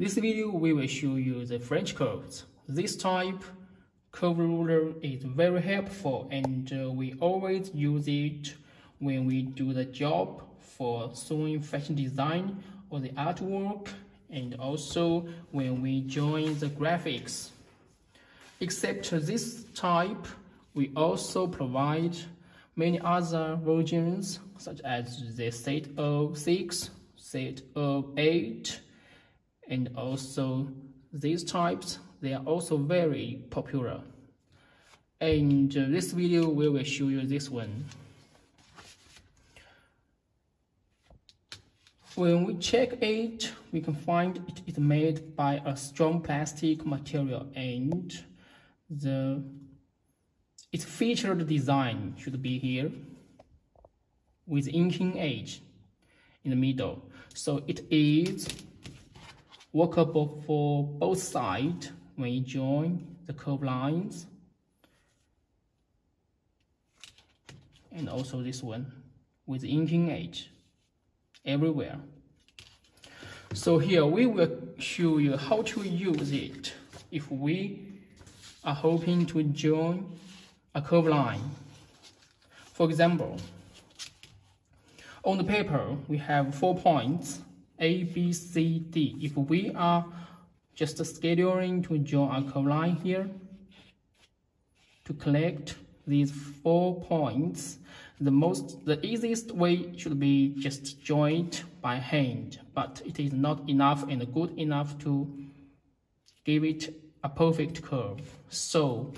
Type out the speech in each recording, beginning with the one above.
This video we will show you the French curves. This type curve ruler is very helpful and uh, we always use it when we do the job for sewing fashion design or the artwork and also when we join the graphics. Except this type, we also provide many other versions such as the set of 06, set of 08, and also these types they are also very popular. And uh, this video we will show you this one. When we check it we can find it is made by a strong plastic material and the its featured design should be here with inking edge in the middle. So it is workable for both sides when you join the curve lines and also this one with inking edge everywhere. So here we will show you how to use it if we are hoping to join a curve line for example on the paper we have four points a, B, C, D. If we are just scheduling to draw a curve line here, to collect these four points, the most, the easiest way should be just joint by hand, but it is not enough and good enough to give it a perfect curve. So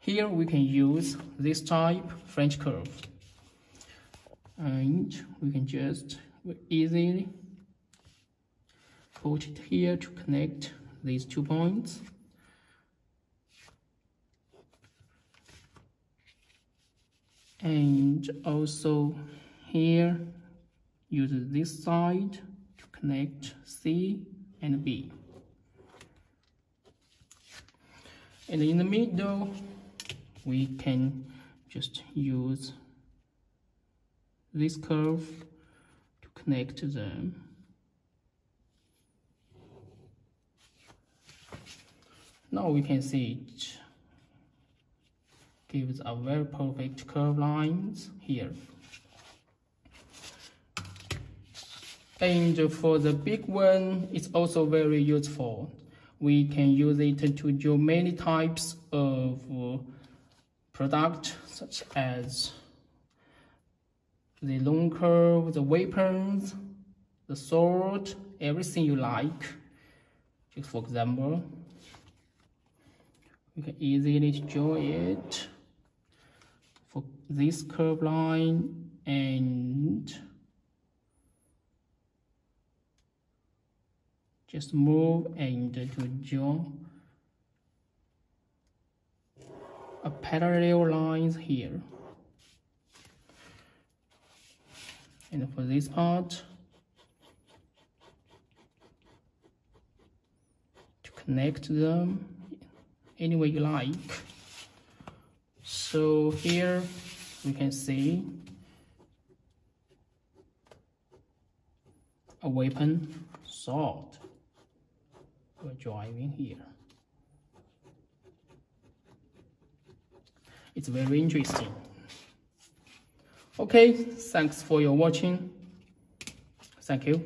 here we can use this type French curve. And we can just easily put it here to connect these two points. And also here use this side to connect C and B. And in the middle we can just use this curve to connect them Now we can see it gives a very perfect curve lines here. And for the big one, it's also very useful. We can use it to draw many types of product, such as the long curve, the weapons, the sword, everything you like. Just for example, you can easily draw it for this curve line and just move and to draw a parallel lines here. And for this part to connect them any way you like. So here we can see a weapon sword. We're driving here. It's very interesting. Okay thanks for your watching. Thank you